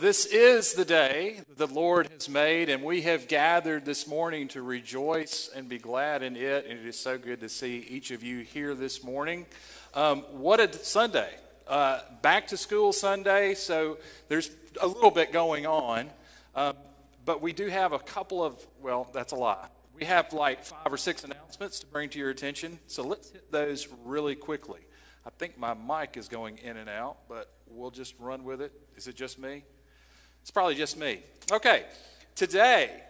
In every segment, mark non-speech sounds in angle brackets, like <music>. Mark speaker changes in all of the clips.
Speaker 1: This is the day the Lord has made, and we have gathered this morning to rejoice and be glad in it. And it is so good to see each of you here this morning. Um, what a Sunday! Uh, back to school Sunday, so there's a little bit going on. Uh, but we do have a couple of, well, that's a lie. We have like five or six announcements to bring to your attention. So let's hit those really quickly. I think my mic is going in and out, but we'll just run with it. Is it just me? It's probably just me. Okay, today,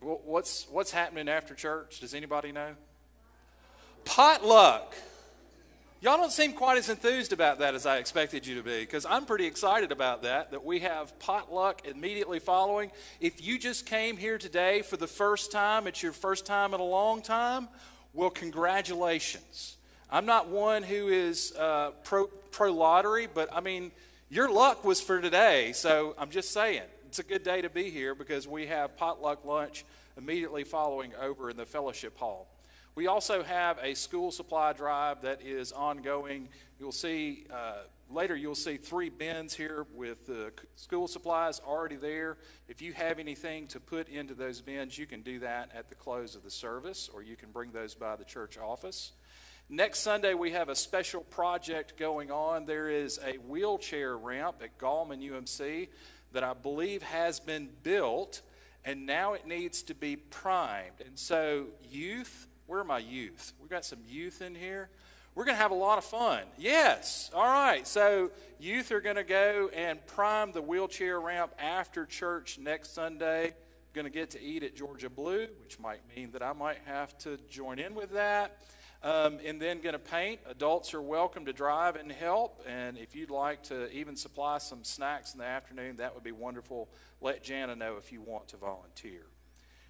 Speaker 1: what's, what's happening after church? Does anybody know? Potluck. Y'all don't seem quite as enthused about that as I expected you to be, because I'm pretty excited about that, that we have potluck immediately following. If you just came here today for the first time, it's your first time in a long time, well, congratulations. I'm not one who is uh, pro, pro lottery, but I mean, your luck was for today. So I'm just saying, it's a good day to be here because we have potluck lunch immediately following over in the fellowship hall. We also have a school supply drive that is ongoing. You'll see uh, later, you'll see three bins here with the school supplies already there. If you have anything to put into those bins, you can do that at the close of the service, or you can bring those by the church office. Next Sunday, we have a special project going on. There is a wheelchair ramp at Gallman UMC that I believe has been built, and now it needs to be primed. And so, youth, where are my youth? We've got some youth in here. We're going to have a lot of fun. Yes. All right. So, youth are going to go and prime the wheelchair ramp after church next Sunday. Going to get to eat at Georgia Blue, which might mean that I might have to join in with that. Um, and then going to paint. Adults are welcome to drive and help. And if you'd like to even supply some snacks in the afternoon, that would be wonderful. Let Jana know if you want to volunteer.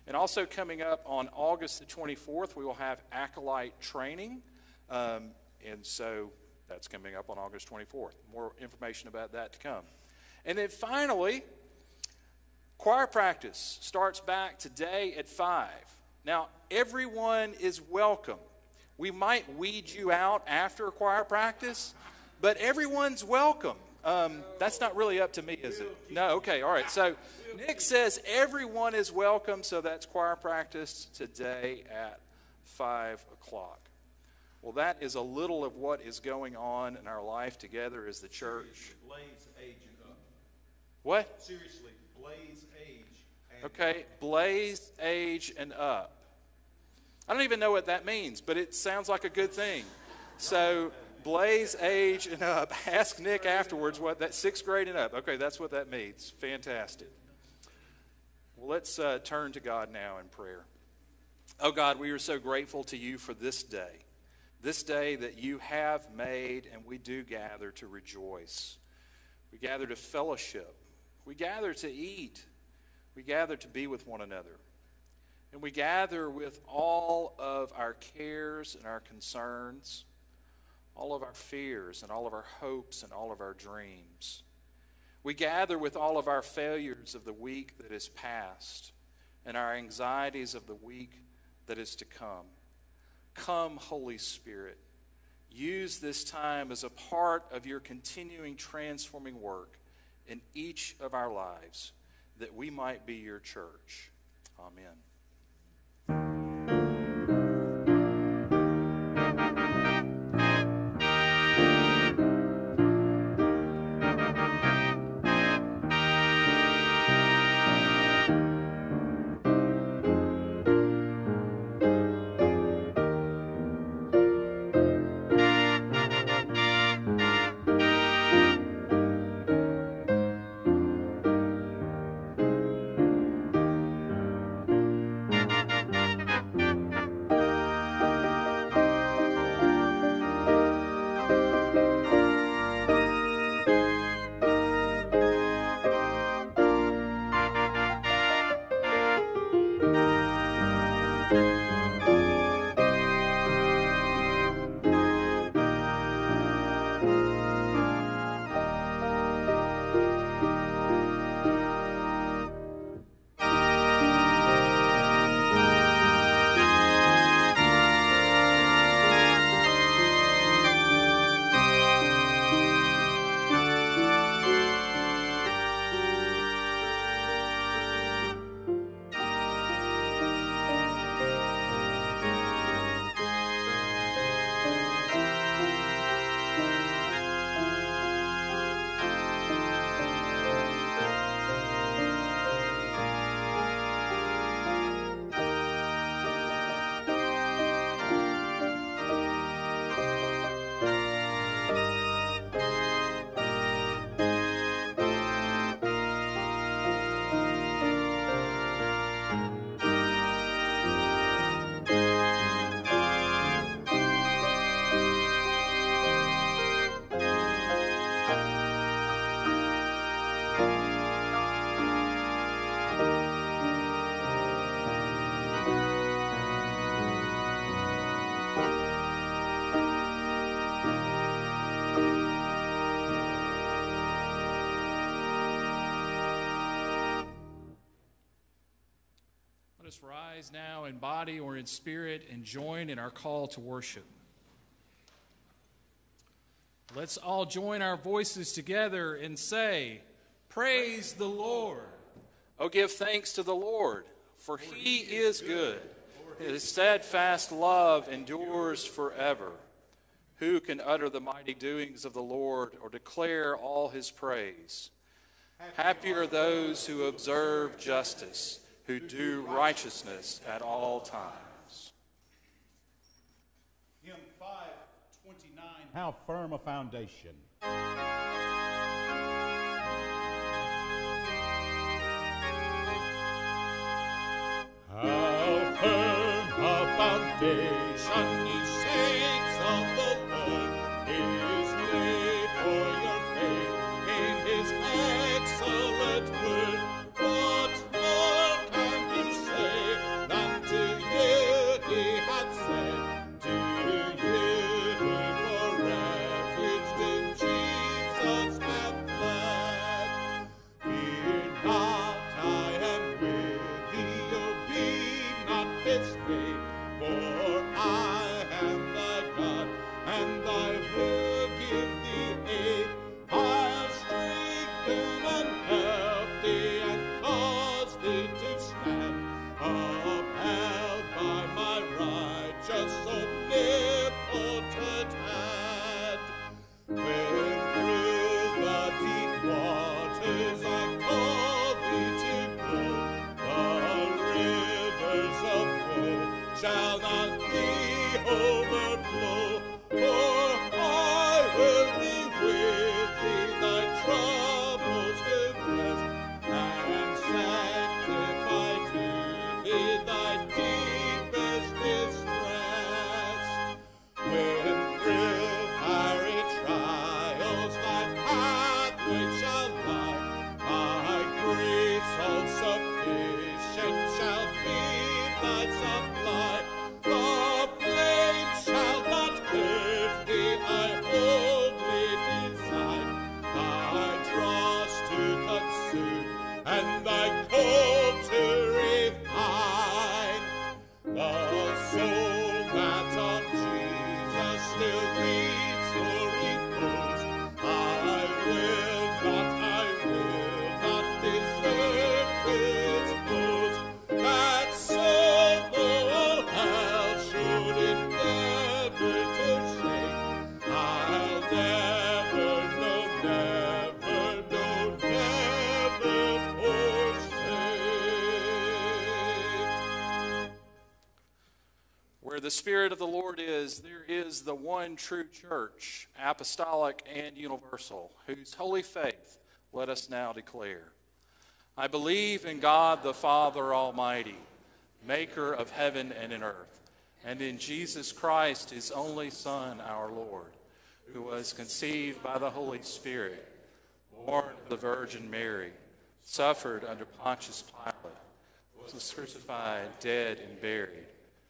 Speaker 1: And also coming up on August the 24th, we will have acolyte training. Um, and so that's coming up on August 24th. More information about that to come. And then finally, choir practice starts back today at 5. Now, everyone is welcome. We might weed you out after choir practice, but everyone's welcome. Um, that's not really up to me, is it? No, okay, all right. So Nick says everyone is welcome, so that's choir practice today at 5 o'clock. Well, that is a little of what is going on in our life together as the church.
Speaker 2: Blaze age up.
Speaker 1: What?
Speaker 2: Seriously, blaze age.
Speaker 1: okay, blaze age and up. I don't even know what that means, but it sounds like a good thing. So, Blaze age and up. <laughs> Ask Nick afterwards what that sixth grade and up. Okay, that's what that means. Fantastic. Well, let's uh, turn to God now in prayer. Oh God, we are so grateful to you for this day, this day that you have made, and we do gather to rejoice. We gather to fellowship. We gather to eat. We gather to be with one another. And we gather with all of our cares and our concerns, all of our fears and all of our hopes and all of our dreams. We gather with all of our failures of the week that is past and our anxieties of the week that is to come. Come, Holy Spirit. Use this time as a part of your continuing transforming work in each of our lives that we might be your church. Amen. Bye. Us rise now in body or in spirit and join in our call to worship. Let's all join our voices together and say, Praise the Lord. Oh, give thanks to the Lord, for he is good. His steadfast love endures forever. Who can utter the mighty doings of the Lord or declare all his praise? Happy are those who observe justice, who do righteousness at all times.
Speaker 2: Hymn 529 How Firm a Foundation. How firm a foundation, ye saints of the the
Speaker 1: Spirit of the Lord is, there is the one true church, apostolic and universal, whose holy faith let us now declare. I believe in God the Father Almighty, maker of heaven and in earth, and in Jesus Christ, his only Son, our Lord, who was conceived by the Holy Spirit, born of the Virgin Mary, suffered under Pontius Pilate, was crucified, dead, and buried.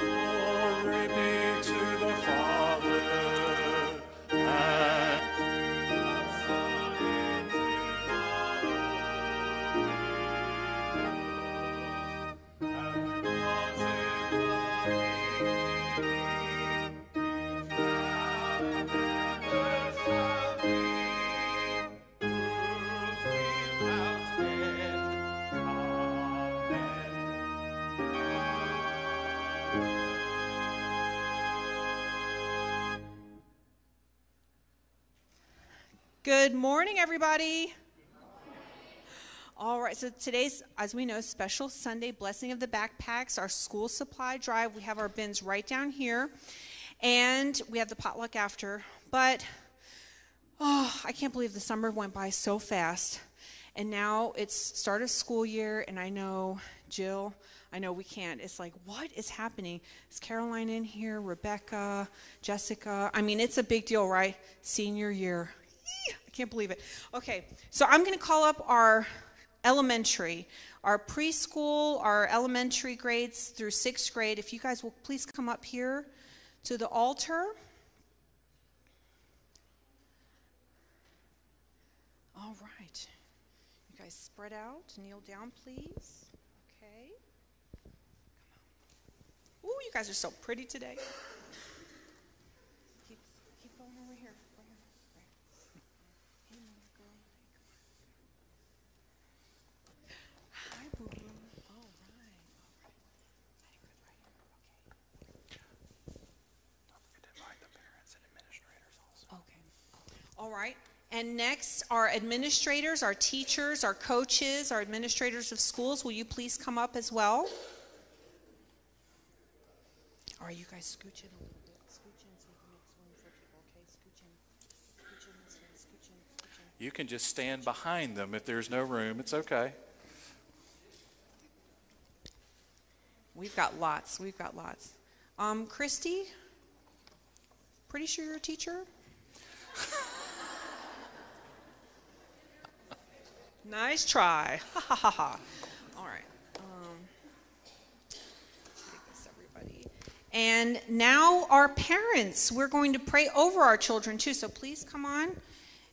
Speaker 1: Glory
Speaker 3: Good morning, everybody. All right, so today's, as we know, special Sunday blessing of the backpacks, our school supply drive. We have our bins right down here, and we have the potluck after. But oh, I can't believe the summer went by so fast. And now it's start of school year, and I know Jill, I know we can't. It's like, what is happening? Is Caroline in here? Rebecca, Jessica? I mean, it's a big deal, right? Senior year. I can't believe it. Okay, so I'm going to call up our elementary, our preschool, our elementary grades through sixth grade. If you guys will please come up here to the altar. All right. You guys spread out. Kneel down, please. Okay. Ooh, you guys are so pretty today. Keep, keep going over here. Right here. Right. Hey, little girl. Hi, boo boo. All right. All right. Very good. Right here. Okay. All right. And next, our administrators, our teachers, our coaches, our administrators of schools, will you please come up as well? Right, you guys scooch in a little bit. Scooch in so we can make room for people, okay? Scooch in. Scooch in this way. Scooch in. Scooch in.
Speaker 1: You can just stand behind them if there's no room. It's okay.
Speaker 3: We've got lots. We've got lots. Um, Christy, pretty sure you're a teacher? <laughs> nice try. <laughs> Ha ha ha ha. All right. Um, take this, everybody. And now our parents. We're going to pray over our children too. So please come on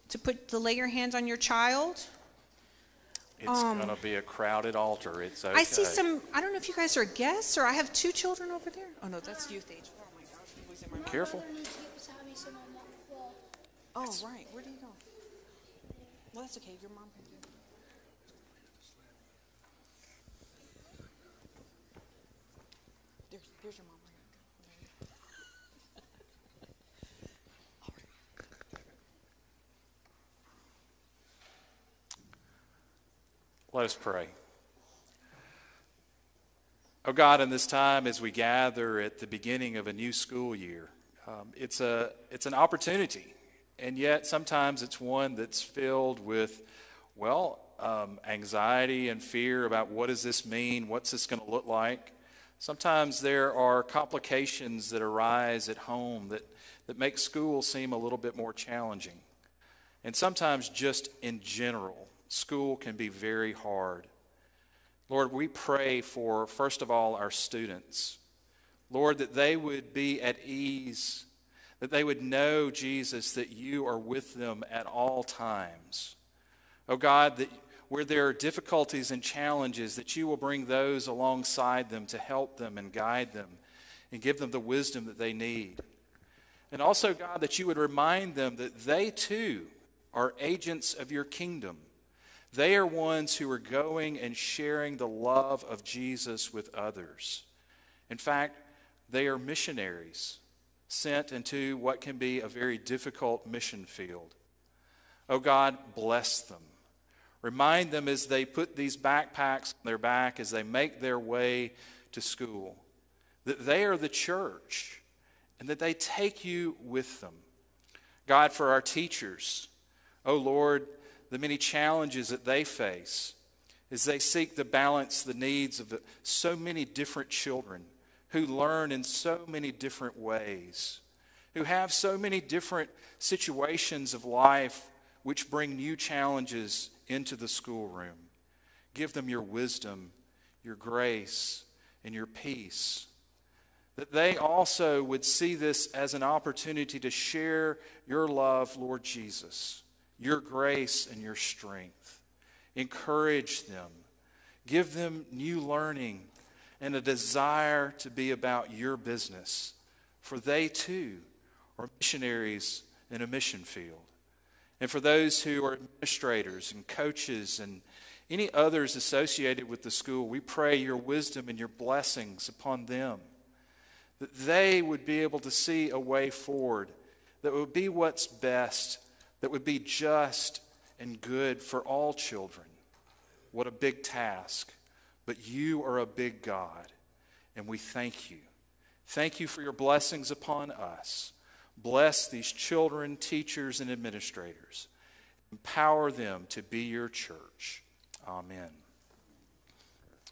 Speaker 3: to put to lay your hands on your child.
Speaker 1: It's
Speaker 3: Um,
Speaker 1: going to be a crowded altar. It's okay.
Speaker 3: I see some. I don't know if you guys are guests or I have two children over there. Oh no, that's youth age. Oh my gosh, he was in my mouth.
Speaker 1: Careful.
Speaker 3: Oh right, where do you go? Well, that's okay. Your mom there's your mom.
Speaker 1: Let us pray. Oh God, in this time as we gather at the beginning of a new school year, um, it's, a, it's an opportunity, and yet sometimes it's one that's filled with, well, um, anxiety and fear about what does this mean? What's this going to look like? Sometimes there are complications that arise at home that, that make school seem a little bit more challenging. And sometimes, just in general, school can be very hard. Lord, we pray for, first of all, our students. Lord, that they would be at ease, that they would know, Jesus, that you are with them at all times. Oh God, that where there are difficulties and challenges, that you will bring those alongside them to help them and guide them and give them the wisdom that they need. And also, God, that you would remind them that they too are agents of your kingdom. They are ones who are going and sharing the love of Jesus with others. In fact, they are missionaries sent into what can be a very difficult mission field. Oh God, bless them. Remind them as they put these backpacks on their back, as they make their way to school, that they are the church and that they take you with them. God, for our teachers, oh Lord, the many challenges that they face as they seek to balance the needs of so many different children who learn in so many different ways, who have so many different situations of life which bring new challenges into the schoolroom. Give them your wisdom, your grace, and your peace. That they also would see this as an opportunity to share your love, Lord Jesus, your grace and your strength. Encourage them. Give them new learning and a desire to be about your business, for they too are missionaries in a mission field. And for those who are administrators and coaches and any others associated with the school, we pray your wisdom and your blessings upon them. That they would be able to see a way forward that would be what's best, that would be just and good for all children. What a big task. But you are a big God, and we thank you. Thank you for your blessings upon us. Bless these children, teachers, and administrators.
Speaker 4: Empower them to be your church. Amen.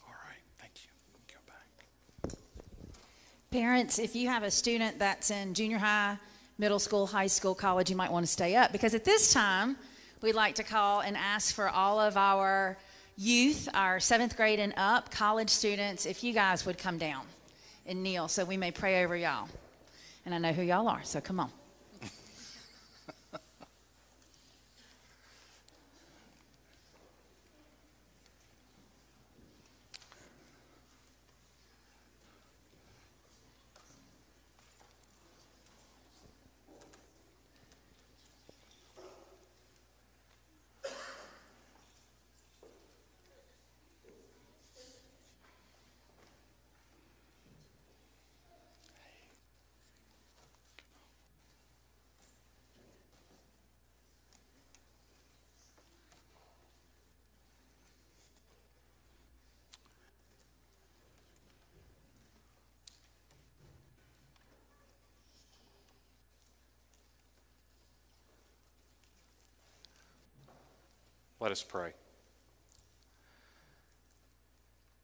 Speaker 4: All right, thank you. Go back.
Speaker 1: Parents, if you have a student that's in junior high, middle school, high school, college, you might want to stay up because at this time, we'd like to call and ask for all of our youth, our seventh grade and up, college students, if you guys would come down and kneel so we may pray over y'all. And I know who y'all are, so come on. Let us pray.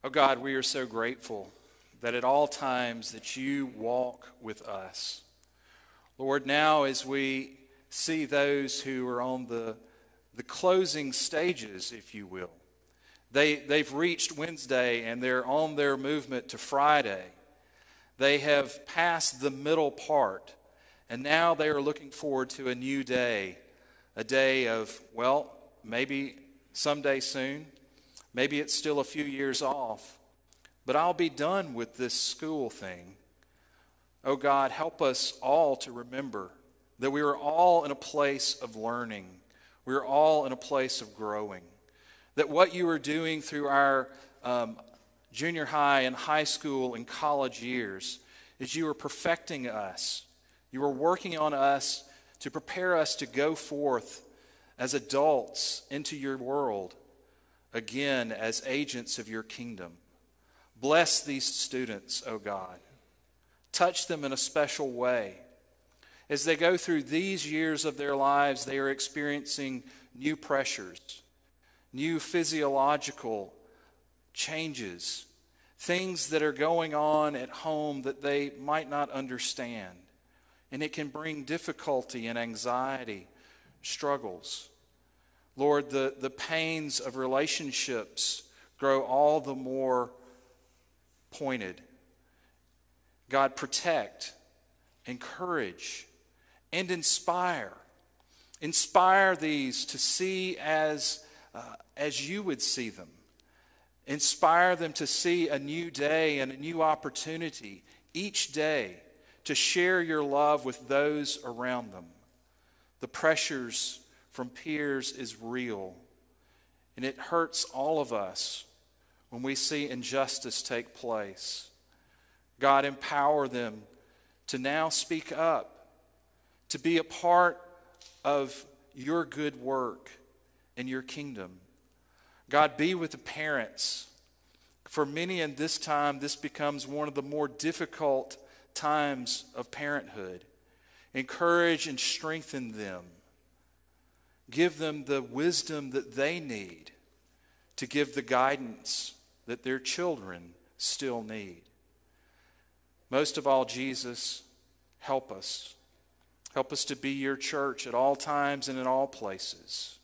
Speaker 1: Oh God, we are so grateful that at all times that you walk with us. Lord, now as we see those who are on the, the closing stages, if you will, they, they've reached Wednesday and they're on their movement to Friday. They have passed the middle part, and now they are looking forward to a new day, a day of, well, maybe someday soon. Maybe it's still a few years off, but I'll be done with this school thing. Oh God, help us all to remember that we are all in a place of learning. We are all in a place of growing. That what you are doing through our um, junior high and high school and college years is you are perfecting us. You are working on us to prepare us to go forth as adults into your world, again as agents of your kingdom. Bless these students, O oh God. Touch them in a special way. As they go through these years of their lives, they are experiencing new pressures, new physiological changes, things that are going on at home that they might not understand. And it can bring difficulty and anxiety struggles. Lord, the, the pains of relationships grow all the more pointed. God, protect, encourage, and inspire. Inspire these to see as, uh, as you would see them. Inspire them to see a new day and a new opportunity each day to share your love with those around them. The pressures from peers is real. And it hurts all of us when we see injustice take place. God, empower them to now speak up, to be a part of your good work and your kingdom. God, be with the parents. For many in this time, this becomes one of the more difficult times of parenthood. Encourage and strengthen them. Give them the wisdom that they need to give the guidance that their children still need. Most of all, Jesus, help us. Help us to be your church at all times and in all places.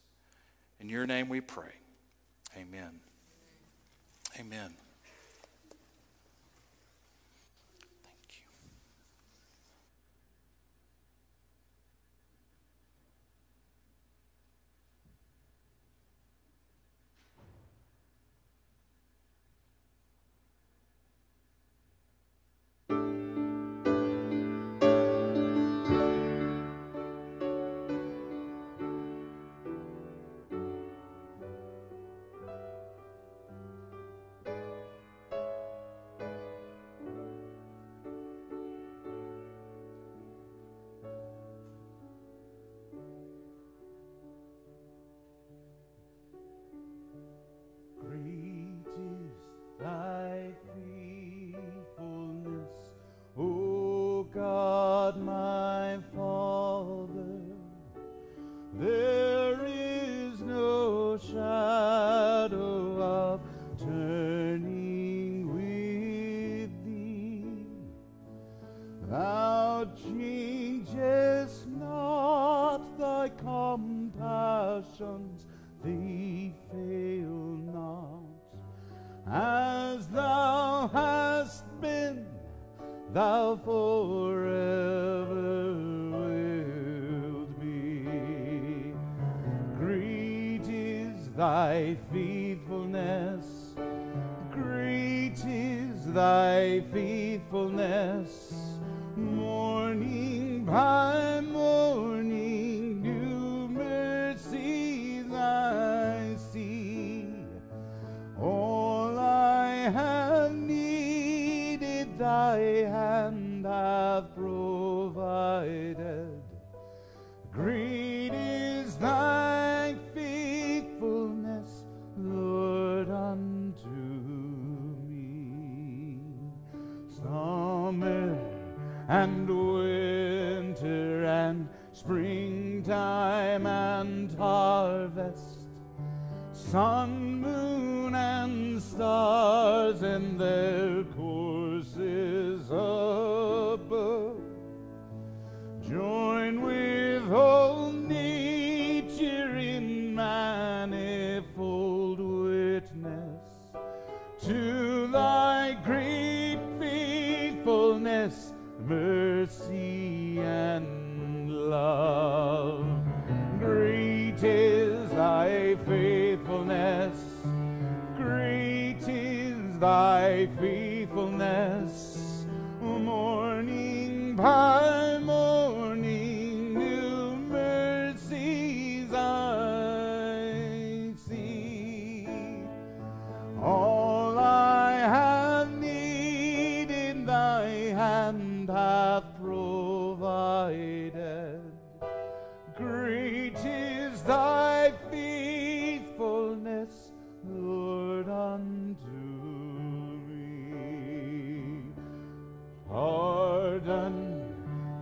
Speaker 1: In your name we pray. Amen. Amen.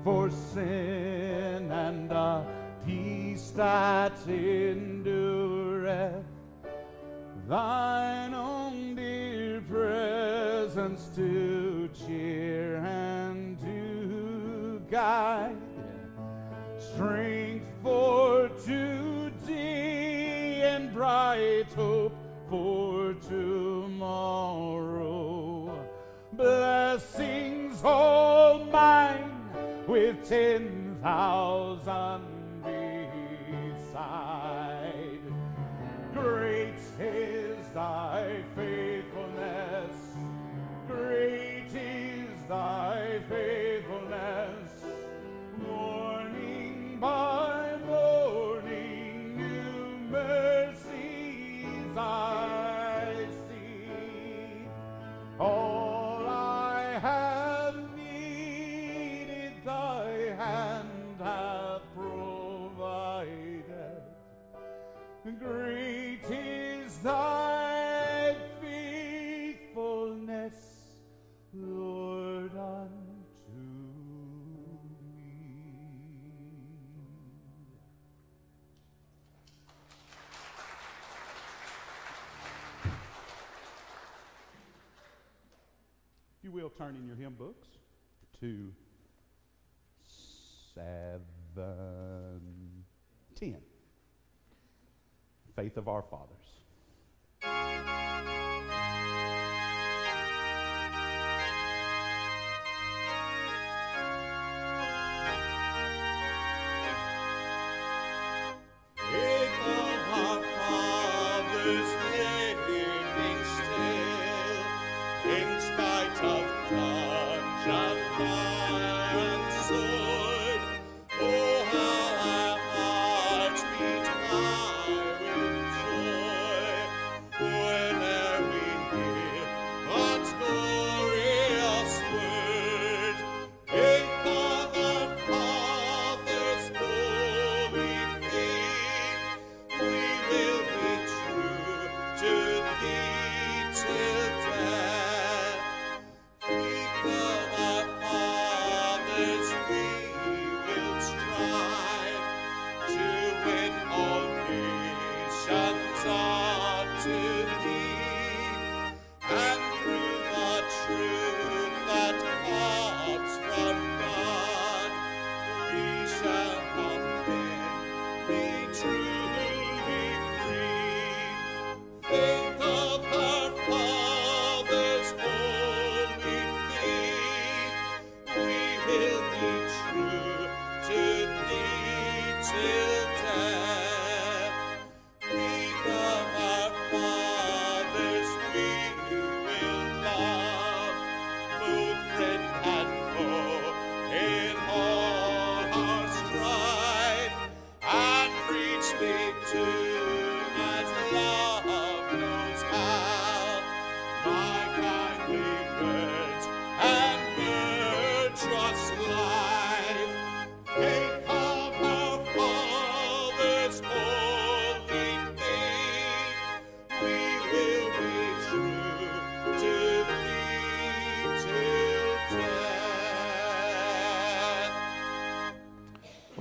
Speaker 2: for sin and a peace that endureth. Thine own dear presence to cheer and to guide, strength for today and bright hope for. ten thousand beside. Great is thy will turn in your hymn books to 710 Faith of Our Fathers.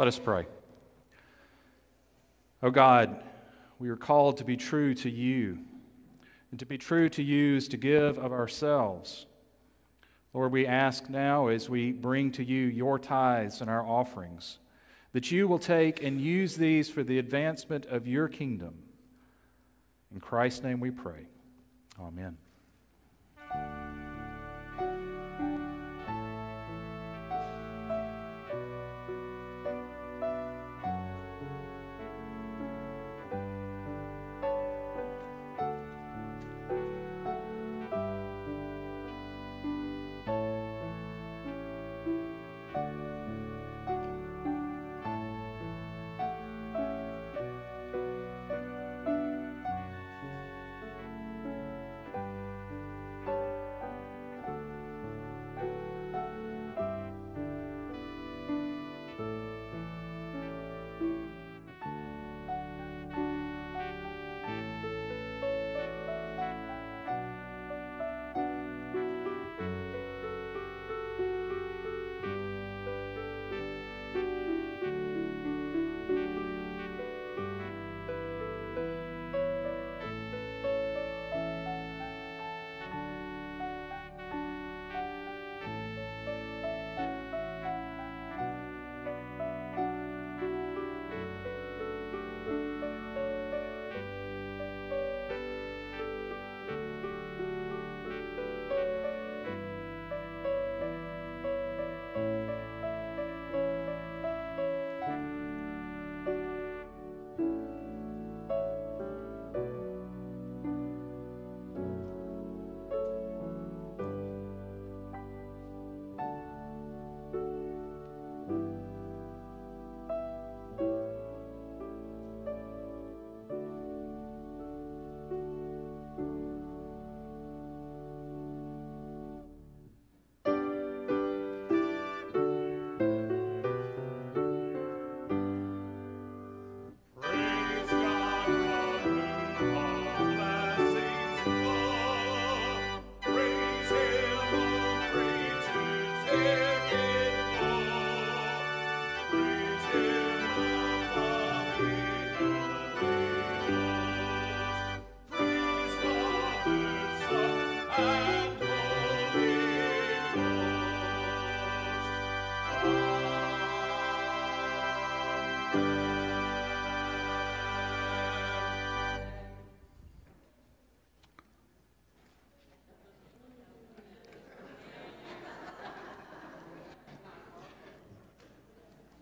Speaker 1: Let us pray. Oh God, we are called to be true to you. And to be true to you is to give of ourselves. Lord, we ask now as we bring to you your tithes and our offerings that you will take and use these for the advancement of your kingdom. In Christ's name we pray. Amen.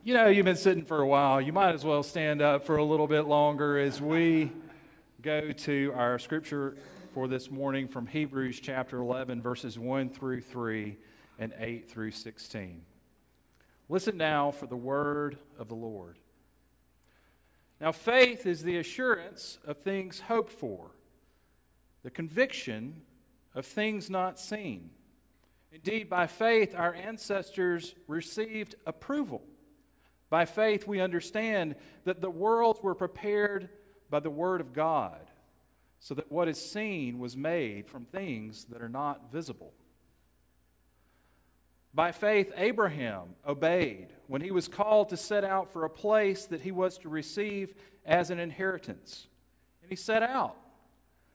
Speaker 1: You know, you've been sitting for a while. You might as well stand up for a little bit longer as we go to our scripture for this morning from Hebrews chapter 11, verses 1 through 3 and 8 through 16. Listen now for the word of the Lord. Now, faith is the assurance of things hoped for, the conviction of things not seen. Indeed, by faith, our ancestors received approval. By faith, we understand that the worlds were prepared by the Word of God, so that what is seen was made from things that are not visible. By faith, Abraham obeyed when he was called to set out for a place that he was to receive as an inheritance. And he set out,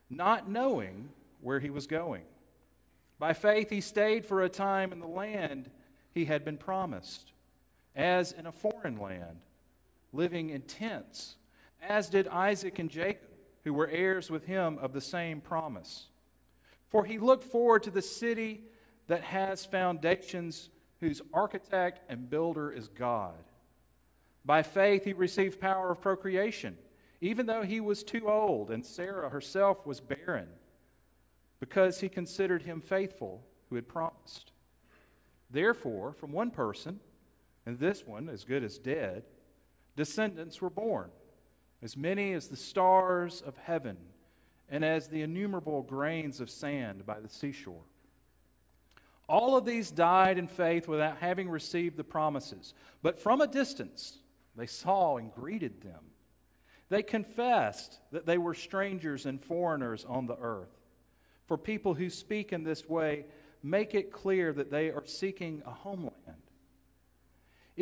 Speaker 1: not knowing where he was going. By faith, he stayed for a time in the land he had been promised as in a foreign land, living in tents, as did Isaac and Jacob, who were heirs with him of the same promise. For he looked forward to the city that has foundations, whose architect and builder is God. By faith, he received power of procreation, even though he was too old and Sarah herself was barren, because he considered him faithful who had promised. Therefore, from one person, and this one, as good as dead, descendants were born, as many as the stars of heaven and as the innumerable grains of sand by the seashore. All of these died in faith without having received the promises, but from a distance they saw and greeted them. They confessed that they were strangers and foreigners on the earth. For people who speak in this way, make it clear that they are seeking a homeland.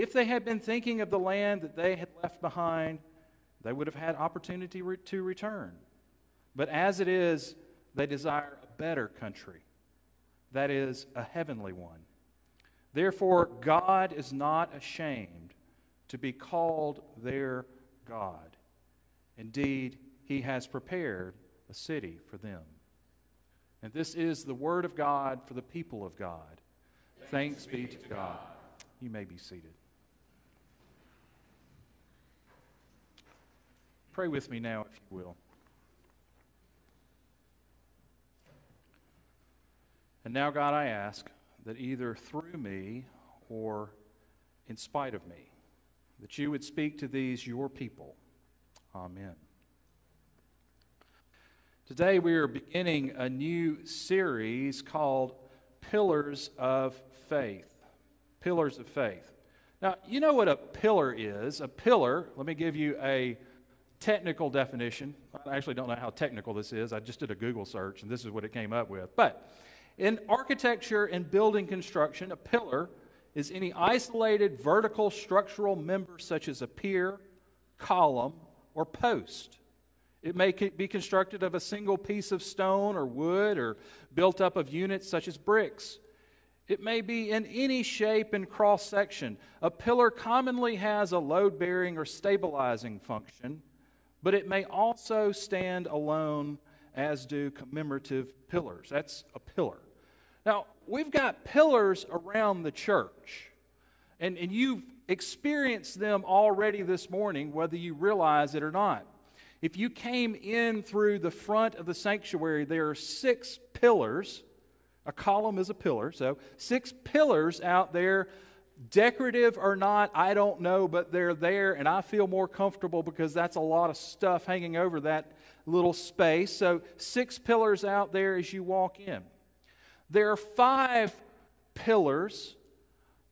Speaker 1: If they had been thinking of the land that they had left behind, they would have had opportunity re- to return. But as it is, they desire a better country, that is, a heavenly one. Therefore, God is not ashamed to be called their God. Indeed, He has prepared a city for them. And this is the word of God for the people of God. Thanks, Thanks be to God. God. You may be seated. Pray with me now, if you will. And now, God, I ask that either through me or in spite of me, that you would speak to these your people. Amen. Today we are beginning a new series called Pillars of Faith. Pillars of Faith. Now, you know what a pillar is. A pillar, let me give you a technical definition. I actually don't know how technical this is. I just did a Google search and this is what it came up with. But in architecture and building construction, a pillar is any isolated vertical structural member such as a pier, column, or post. It may be constructed of a single piece of stone or wood or built up of units such as bricks. It may be in any shape and cross section. A pillar commonly has a load bearing or stabilizing function, but it may also stand alone, as do commemorative pillars. That's a pillar. Now, we've got pillars around the church, and, and you've experienced them already this morning, whether you realize it or not. If you came in through the front of the sanctuary, there are six pillars. A column is a pillar, so six pillars out there, decorative or not, I don't know, but they're there, and I feel more comfortable because that's a lot of stuff hanging over that little space. So, six pillars out there as you walk in. There are five pillars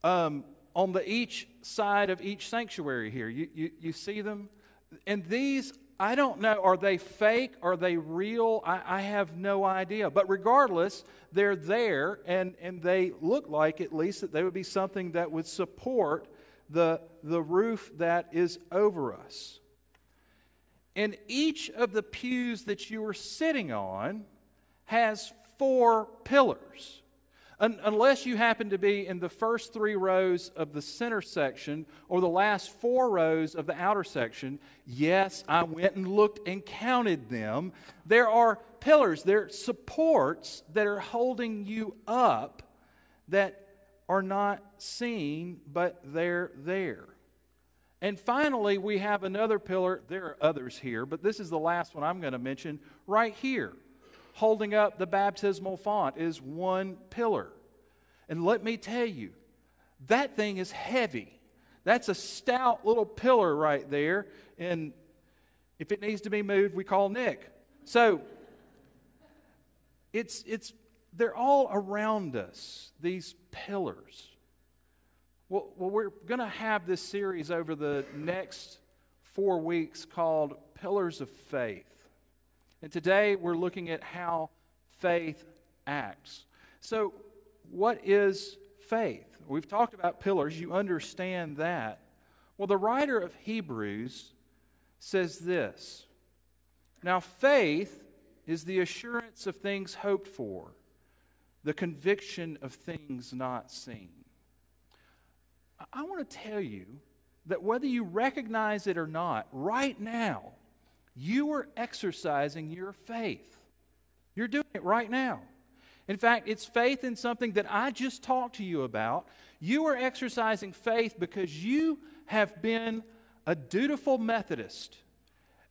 Speaker 1: um, on the each side of each sanctuary here. You, you, you see them? And these I don't know. Are they fake? Are they real? I, I, have no idea. But regardless, they're there, and, and they look like, at least, that they would be something that would support the, the roof that is over us. And each of the pews that you are sitting on has four pillars. Un- unless you happen to be in the first three rows of the center section or the last four rows of the outer section, yes, I went and looked and counted them. There are pillars, there are supports that are holding you up that are not seen, but they're there. And finally, we have another pillar. There are others here, but this is the last one I'm going to mention right here holding up the baptismal font is one pillar. And let me tell you, that thing is heavy. That's a stout little pillar right there. And if it needs to be moved, we call Nick. So it's, it's, they're all around us, these pillars. Well, well we're going to have this series over the next four weeks called Pillars of Faith. And today we're looking at how faith acts. So, what is faith? We've talked about pillars, you understand that. Well, the writer of Hebrews says this Now, faith is the assurance of things hoped for, the conviction of things not seen. I want to tell you that whether you recognize it or not, right now, you are exercising your faith. You're doing it right now. In fact, it's faith in something that I just talked to you about. You are exercising faith because you have been a dutiful Methodist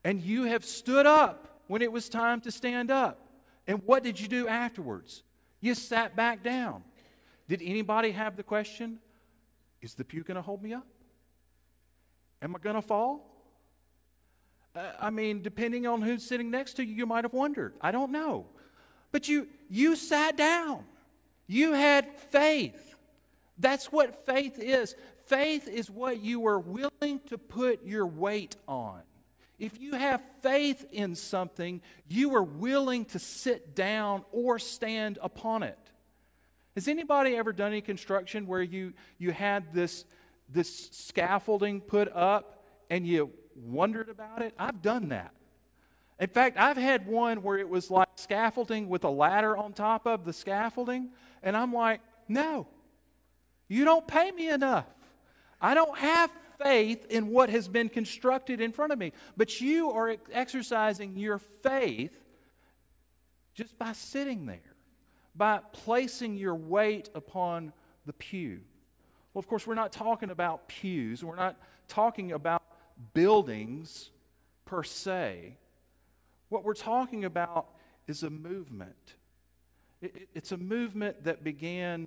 Speaker 1: and you have stood up when it was time to stand up. And what did you do afterwards? You sat back down. Did anybody have the question, is the pew going to hold me up? Am I going to fall? Uh, I mean, depending on who's sitting next to you, you might have wondered. I don't know. But you, you sat down. You had faith. That's what faith is. Faith is what you are willing to put your weight on. If you have faith in something, you are willing to sit down or stand upon it. Has anybody ever done any construction where you, you had this this scaffolding put up and you wondered about it? I've done that. In fact, I've had one where it was like scaffolding with a ladder on top of the scaffolding, and I'm like, no, you don't pay me enough. I don't have faith in what has been constructed in front of me. But you are exercising your faith just by sitting there, by placing your weight upon the pew. Well, of course, we're not talking about pews, we're not talking about buildings per se. What we're talking about is a movement. it's a movement that began,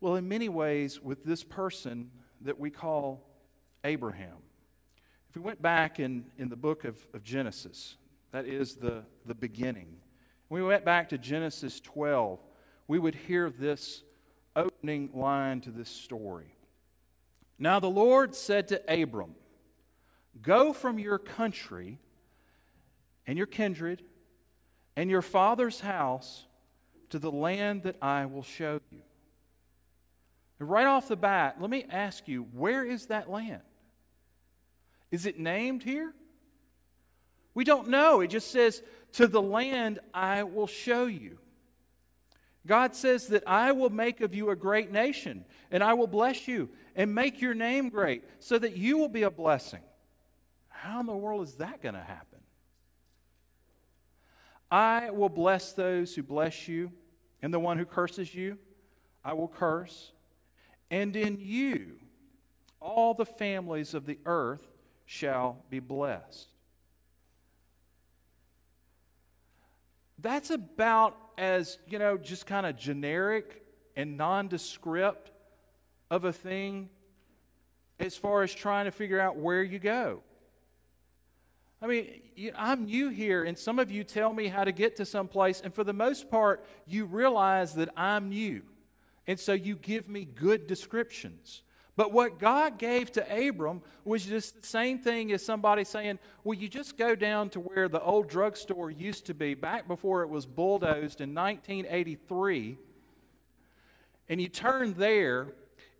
Speaker 1: well, in many ways, with this person that we call Abraham. If we went back in, in the book of, of Genesis, that is the, the beginning, we went back to Genesis 12, we would hear this opening line to this story. Now the Lord said to Abram, Go from your country and your kindred and your father's house to the land that I will show you. And right off the bat, let me ask you where is that land? Is it named here? We don't know. It just says, To the land I will show you. God says that I will make of you a great nation, and I will bless you and make your name great, so that you will be a blessing. How in the world is that going to happen? I will bless those who bless you, and the one who curses you, I will curse. And in you, all the families of the earth shall be blessed. That's about as, you know, just kind of generic and nondescript of a thing as far as trying to figure out where you go. I mean, I'm new here, and some of you tell me how to get to some place, and for the most part, you realize that I'm new. And so you give me good descriptions. But what God gave to Abram was just the same thing as somebody saying, Well, you just go down to where the old drugstore used to be back before it was bulldozed in 1983, and you turn there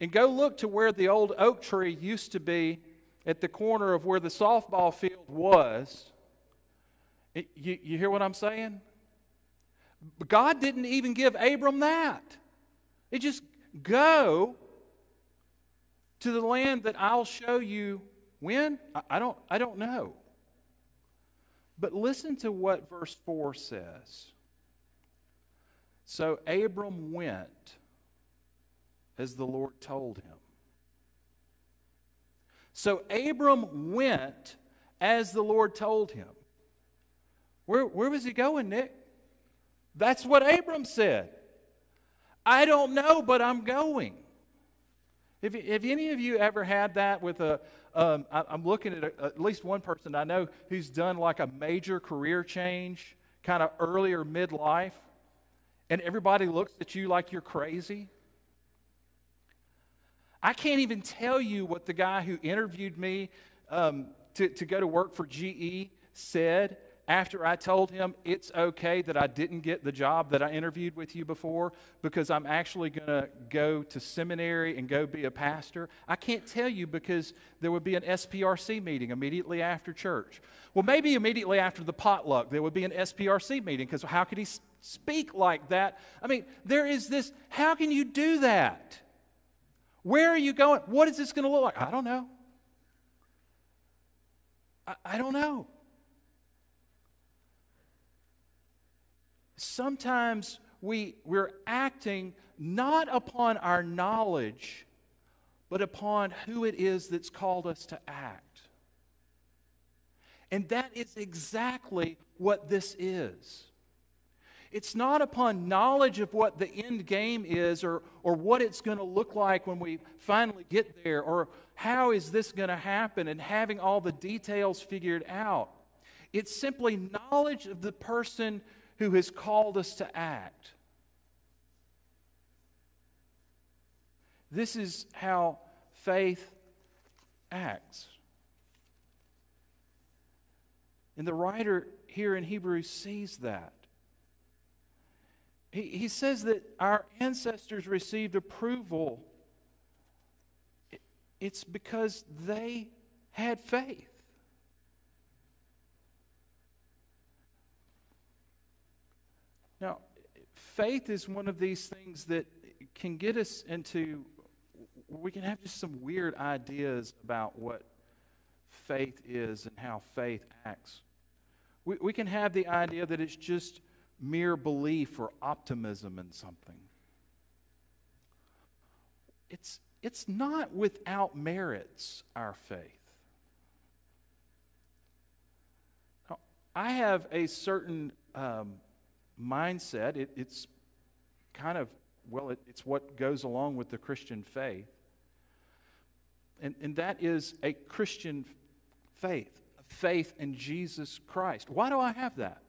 Speaker 1: and go look to where the old oak tree used to be at the corner of where the softball field was. It, you, you hear what I'm saying? God didn't even give Abram that. It just go to the land that I'll show you when? I, I don't, I don't know. But listen to what verse 4 says. So Abram went as the Lord told him. So Abram went as the Lord told him. Where, where was he going, Nick? That's what Abram said. I don't know, but I'm going. If, have any of you ever had that with a? Um, I, I'm looking at a, at least one person I know who's done like a major career change, kind of earlier midlife, and everybody looks at you like you're crazy. I can't even tell you what the guy who interviewed me um, to, to go to work for GE said after I told him it's okay that I didn't get the job that I interviewed with you before because I'm actually going to go to seminary and go be a pastor, I can't tell you because there would be an SPRC meeting immediately after church. Well, maybe immediately after the potluck, there would be an SPRC meeting because how could he speak like that? I mean, there is this how can you do that? Where are you going? What is this going to look like? I don't know. I, I don't know. sometimes we, we're acting not upon our knowledge, but upon who it is that's called us to act. And that is exactly what this is. It's not upon knowledge of what the end game is or, or what it's going to look like when we finally get there or how is this going to happen and having all the details figured out. It's simply knowledge of the person who has called us to act. This is how faith acts. And the writer here in Hebrews sees that. He, he says that our ancestors received approval It's because they had faith. Now, faith is one of these things that can get us into, we can have just some weird ideas about what faith is and how faith acts. We, we can have the idea that it's just mere belief or optimism in something. It's, it's not without merits, our faith. Now, I have a certain um, mindset. It, it's kind of, well, it, it's what goes along with the Christian faith. And, and that is a Christian faith, faith in Jesus Christ. Why do I have that?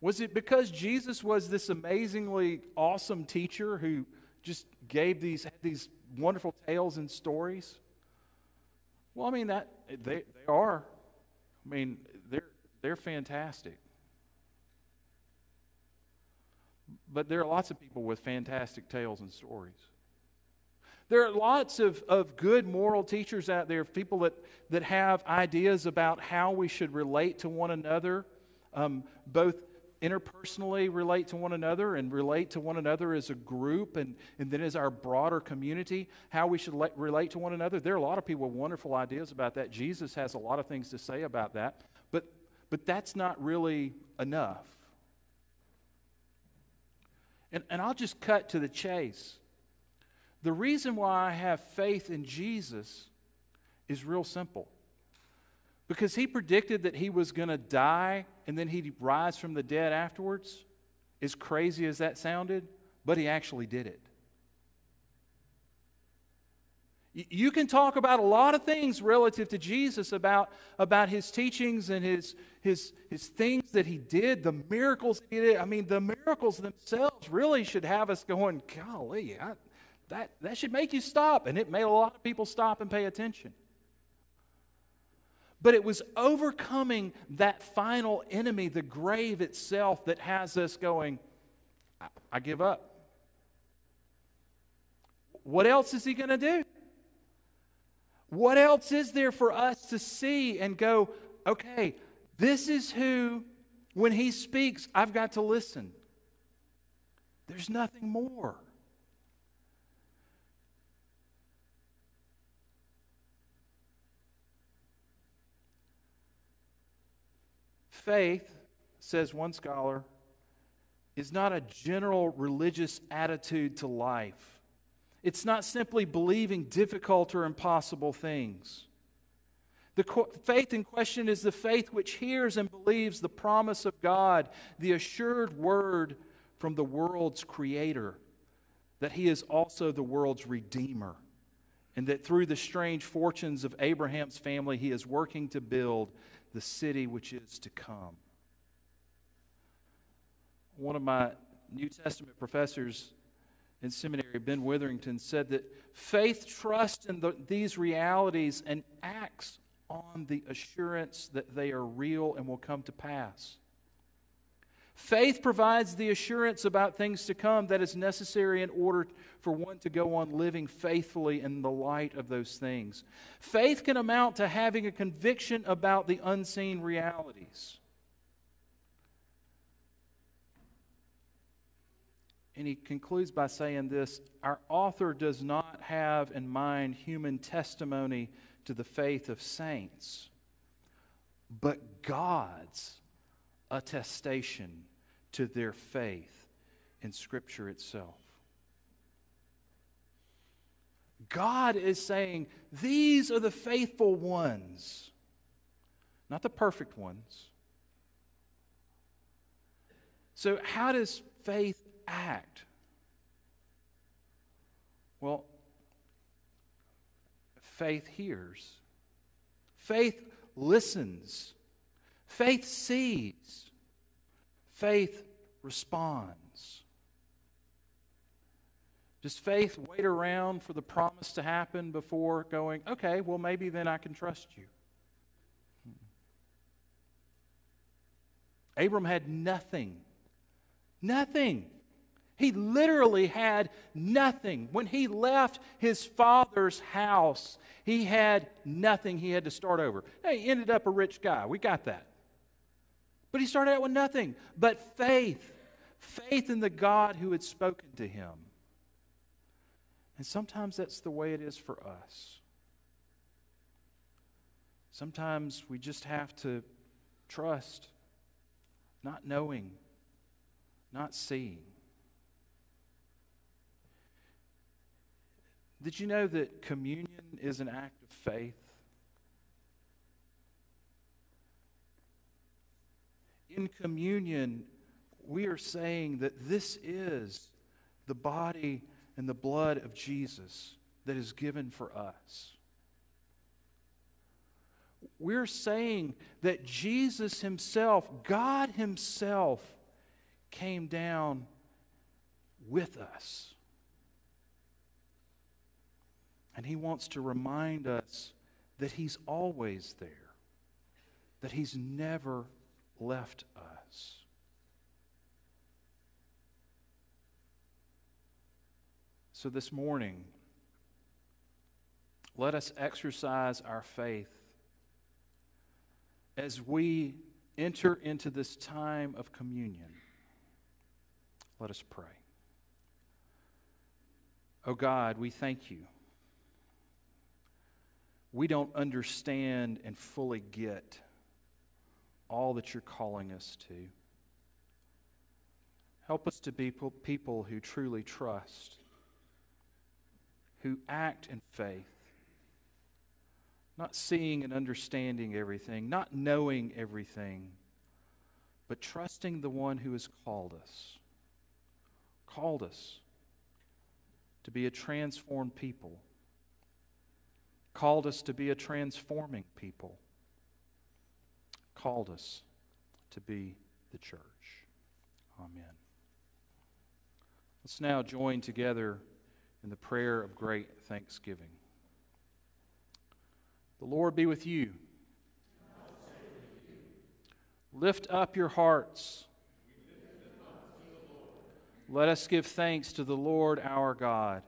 Speaker 1: Was it because Jesus was this amazingly awesome teacher who just gave these, these wonderful tales and stories? Well, I mean, that, they, they are. I mean, they're, they're fantastic. But there are lots of people with fantastic tales and stories. There are lots of, of good moral teachers out there, people that, that have ideas about how we should relate to one another, um, both interpersonally relate to one another and relate to one another as a group and, and then as our broader community, how we should le- relate to one another. There are a lot of people with wonderful ideas about that. Jesus has a lot of things to say about that, but, but that's not really enough. And, and I'll just cut to the chase. The reason why I have faith in Jesus is real simple. Because he predicted that he was going to die and then he'd rise from the dead afterwards, as crazy as that sounded, but he actually did it. You can talk about a lot of things relative to Jesus, about, about his teachings and his, his, his things that he did, the miracles he did. I mean, the miracles themselves really should have us going, golly, I, that, that should make you stop. And it made a lot of people stop and pay attention. But it was overcoming that final enemy, the grave itself, that has us going, I, I give up. What else is he going to do? What else is there for us to see and go, okay, this is who, when he speaks, I've got to listen? There's nothing more. Faith, says one scholar, is not a general religious attitude to life. It's not simply believing difficult or impossible things. The faith in question is the faith which hears and believes the promise of God, the assured word from the world's creator, that he is also the world's redeemer, and that through the strange fortunes of Abraham's family, he is working to build the city which is to come. One of my New Testament professors in seminary, Ben Witherington, said that faith trusts in the, these realities and acts on the assurance that they are real and will come to pass. Faith provides the assurance about things to come that is necessary in order for one to go on living faithfully in the light of those things. Faith can amount to having a conviction about the unseen realities. And he concludes by saying this Our author does not have in mind human testimony to the faith of saints, but God's attestation to their faith in Scripture itself. God is saying, These are the faithful ones, not the perfect ones. So, how does faith act? Well, faith hears, faith listens, faith sees, faith responds. Does faith wait around for the promise to happen before going, okay, well, maybe then I can trust you? Hmm. Abram had nothing. Nothing. He literally had nothing. When he left his father's house, he had nothing. He had to start over. Now, he ended up a rich guy. We got that. But he started out with nothing but faith faith in the God who had spoken to him. And sometimes that's the way it is for us. Sometimes we just have to trust, not knowing, not seeing. Did you know that communion is an act of faith? In communion, we are saying that this is the body and the blood of Jesus that is given for us. We're saying that Jesus Himself, God Himself, came down with us. And He wants to remind us that He's always there, that He's never left us. So this morning, let us exercise our faith as we enter into this time of communion. Let us pray. Oh God, we thank you. We don't understand and fully get all that you're calling us to. Help us to be people who truly trust who act in faith, not seeing and understanding everything, not knowing everything, but trusting the one who has called us. Called us to be a transformed people, called us to be a transforming people, called us to be the church. Amen. Let's now join together in the prayer of great thanksgiving. The Lord be with you. Lift up your hearts. Let us give thanks to the Lord our God.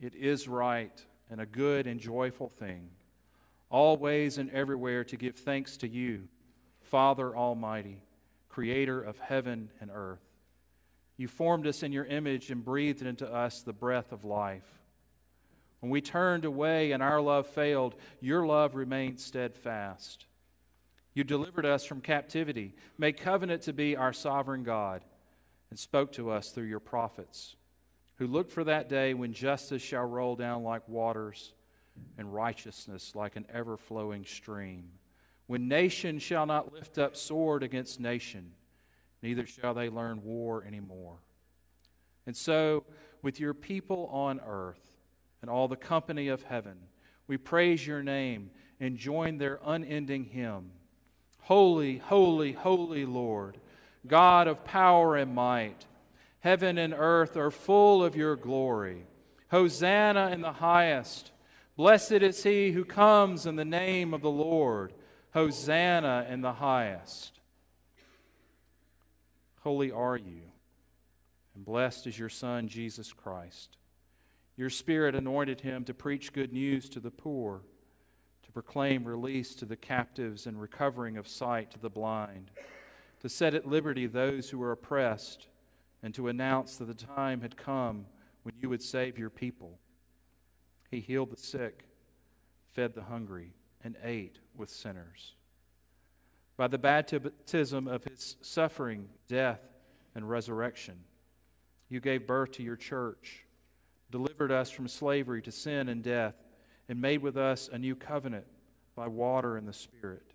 Speaker 1: It is right and a good and joyful thing, always and everywhere to give thanks to you, Father Almighty, creator of heaven and earth. You formed us in your image and breathed into us the breath of life. When we turned away and our love failed, your love remained steadfast. You delivered us from captivity, made covenant to be our sovereign God, and spoke to us through your prophets, who look for that day when justice shall roll down like waters and righteousness like an ever flowing stream, when nation shall not lift up sword against nation neither shall they learn war anymore. And so, with your people on earth and all the company of heaven, we praise your name and join their unending hymn Holy, holy, holy Lord, God of power and might. Heaven and earth are full of your glory. Hosanna in the highest. Blessed is he who comes in the name of the Lord. Hosanna in the highest. Holy are you, and blessed is your Son, Jesus Christ. Your Spirit anointed him to preach good news to the poor, to proclaim release to the captives and recovering of sight to the blind, to set at liberty those who are oppressed, and to announce that the time had come when you would save your people. He healed the sick, fed the hungry, and ate with sinners. By the baptism of his suffering, death, and resurrection, you gave birth to your church, delivered us from slavery to sin and death, and made with us a new covenant by water and the Spirit.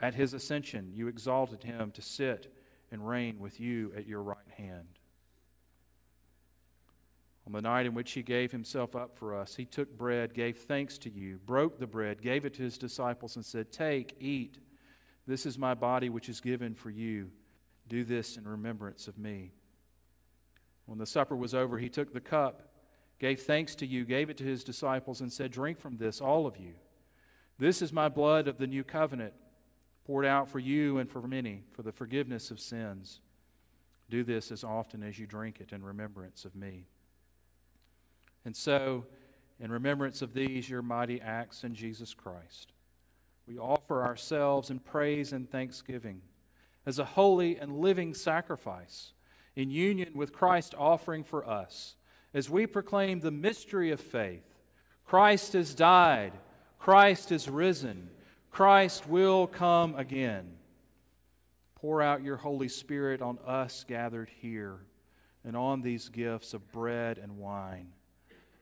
Speaker 1: At his ascension, you exalted him to sit and reign with you at your right hand. On the night in which he gave himself up for us, he took bread, gave thanks to you, broke the bread, gave it to his disciples, and said, Take, eat. This is my body which is given for you. Do this in remembrance of me. When the supper was over, he took the cup, gave thanks to you, gave it to his disciples, and said, Drink from this, all of you. This is my blood of the new covenant, poured out for you and for many for the forgiveness of sins. Do this as often as you drink it in remembrance of me. And so, in remembrance of these, your mighty acts in Jesus Christ, we offer ourselves in praise and thanksgiving as a holy and living sacrifice in union with Christ offering for us as we proclaim the mystery of faith. Christ has died, Christ is risen, Christ will come again. Pour out your Holy Spirit on us gathered here and on these gifts of bread and wine.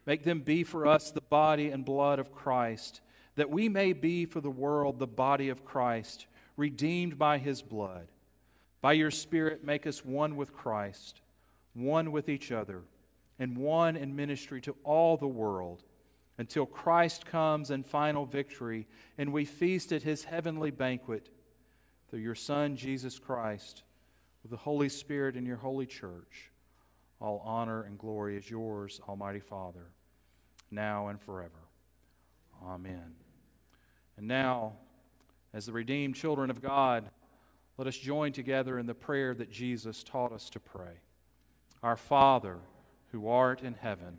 Speaker 1: Make them be for us the body and blood of Christ, that we may be for the world the body of Christ, redeemed by his blood. By your Spirit, make us one with Christ, one with each other, and one in ministry to all the world until Christ comes in final victory and we feast at his heavenly banquet through your Son, Jesus Christ, with the Holy Spirit in your holy church. All honor and glory is yours, Almighty Father, now and forever. Amen. And now, as the redeemed children of God, let us join together in the prayer that Jesus taught us to pray. Our Father, who art in heaven,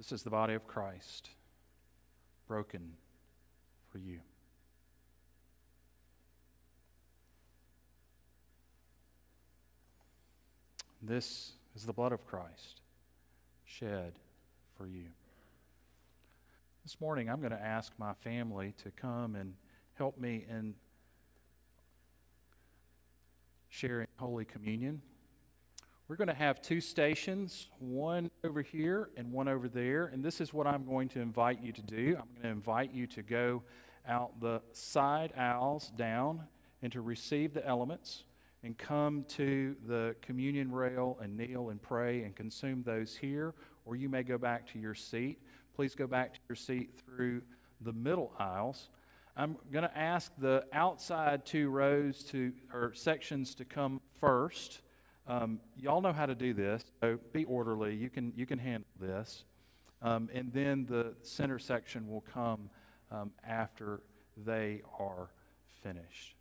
Speaker 1: This is the body of Christ, broken for you. This is the blood of Christ, shed for you. This morning, I'm going to ask my family to come and help me in sharing Holy Communion. We're going to have two stations, one over here and one over there. And this is what I'm going to invite you to do. I'm going to invite you to go out the side aisles down and to receive the elements and come to the communion rail and kneel and pray and consume those here. Or you may go back to your seat. Please go back to your seat through the middle aisles. I'm going to ask the outside two rows to or sections to come first. Um, y'all know how to do this, so be orderly. You can, you can handle this. Um, and then the center section will come um, after they are finished.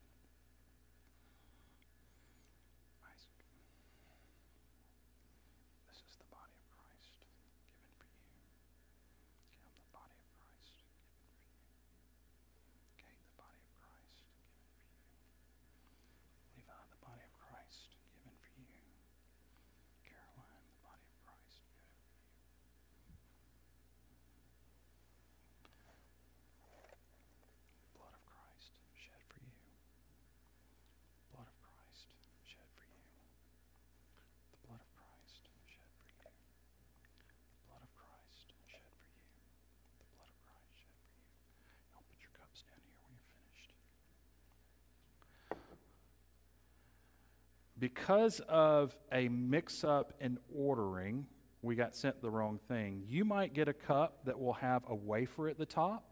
Speaker 1: Because of a mix up in ordering, we got sent the wrong thing. You might get a cup that will have a wafer at the top.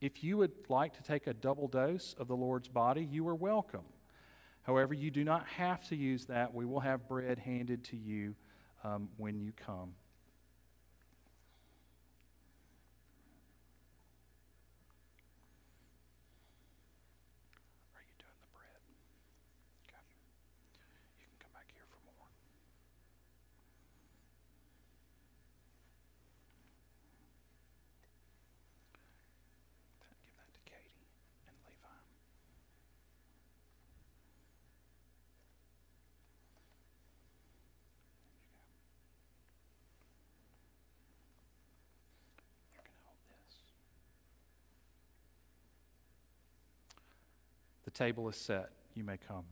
Speaker 1: If you would like to take a double dose of the Lord's body, you are welcome. However, you do not have to use that. We will have bread handed to you um, when you come. table is set. You may come.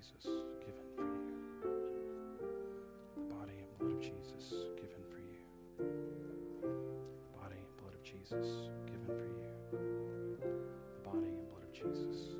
Speaker 1: Jesus given for you. The body and blood of Jesus given for you. The body and blood of Jesus given for you. The body and blood of Jesus.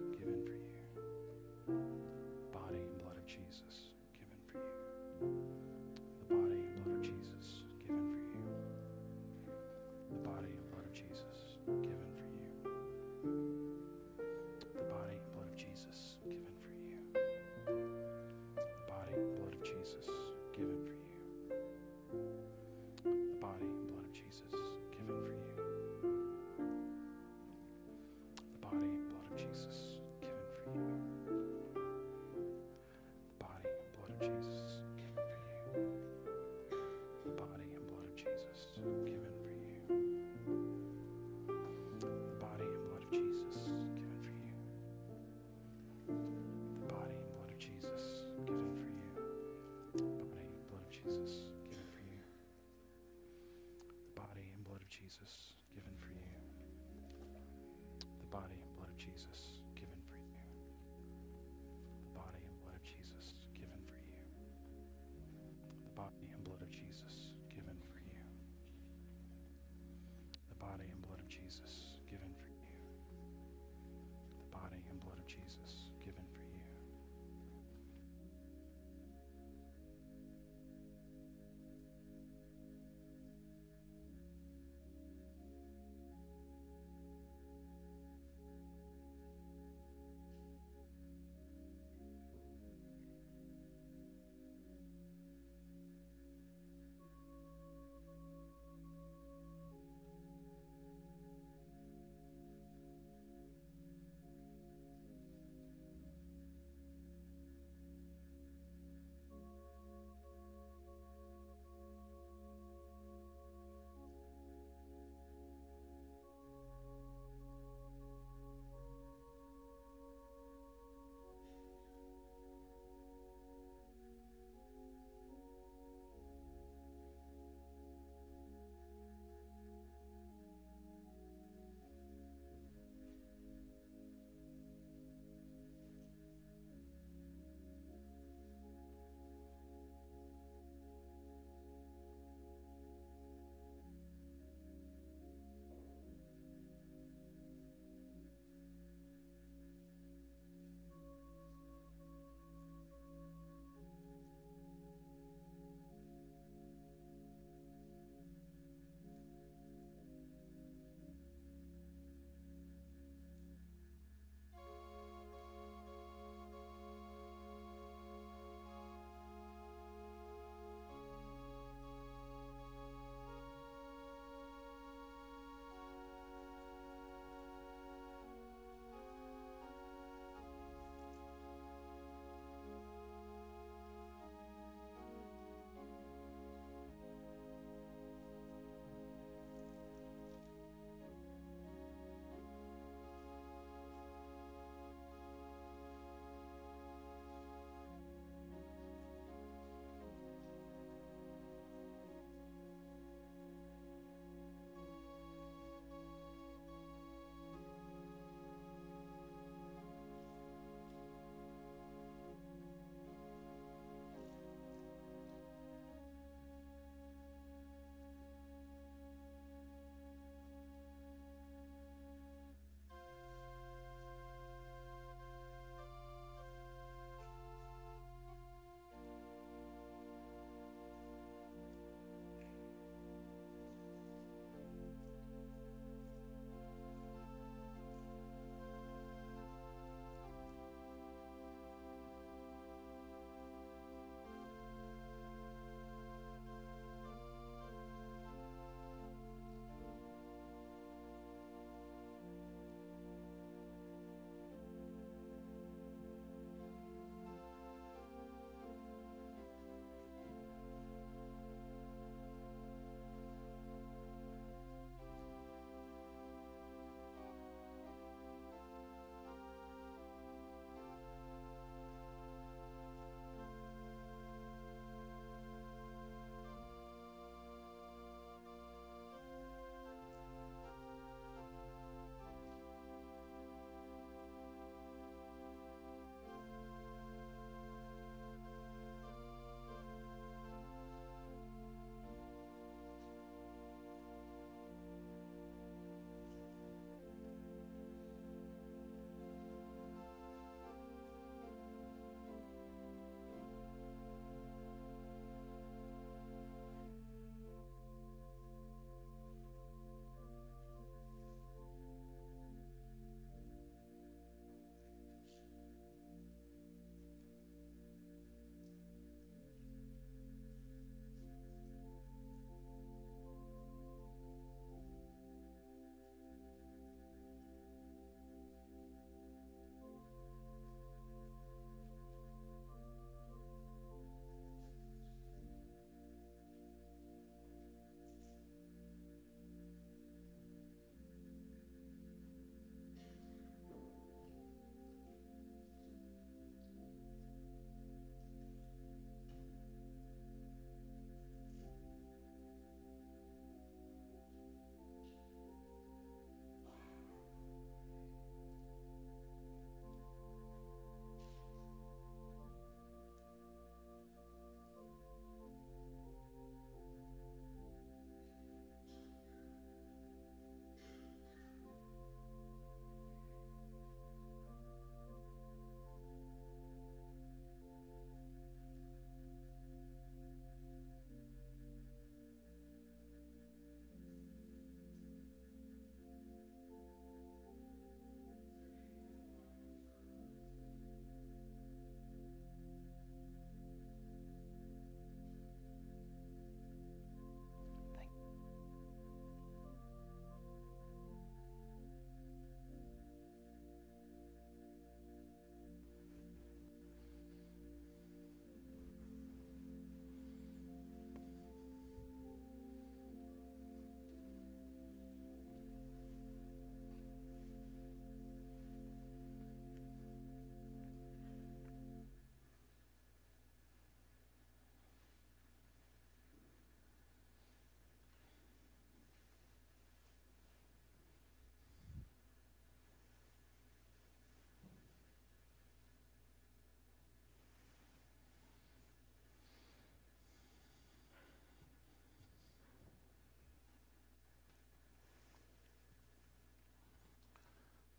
Speaker 1: Jesus, given for you. The body and blood of Jesus, given for you. The body and blood of Jesus, given for you. The body and blood of Jesus, given for you. The body and blood of Jesus.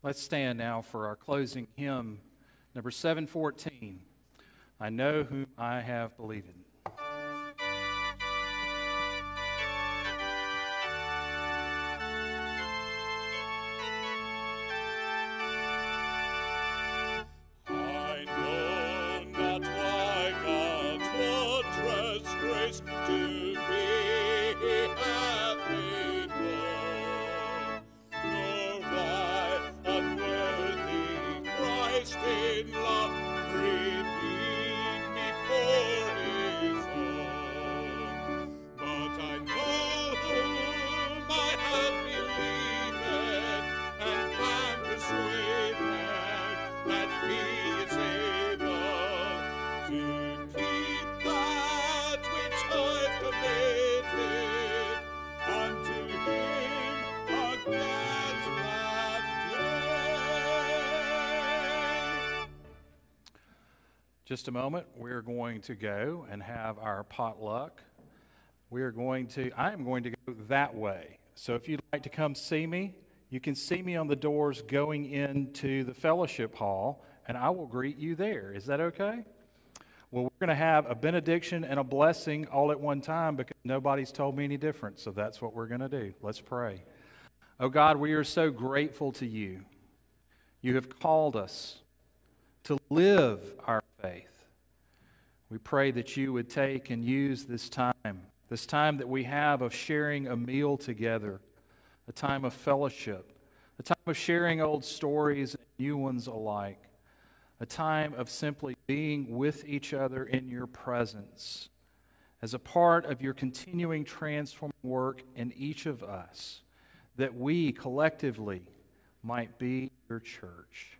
Speaker 1: Let's stand now for our closing hymn, number 714. I know whom I have believed. Just a moment, we're going to go and have our potluck. We're going to, I am going to go that way. So if you'd like to come see me, you can see me on the doors going into the fellowship hall, and I will greet you there. Is that okay? Well, we're going to have a benediction and a blessing all at one time because nobody's told me any different. So that's what we're going to do. Let's pray. Oh God, we are so grateful to you. You have called us to live our faith. We pray that you would take and use this time, this time that we have of sharing a meal together, a time of fellowship, a time of sharing old stories and new ones alike, a time of simply being with each other in your presence as a part of your continuing transforming work in each of us, that we collectively might be your church.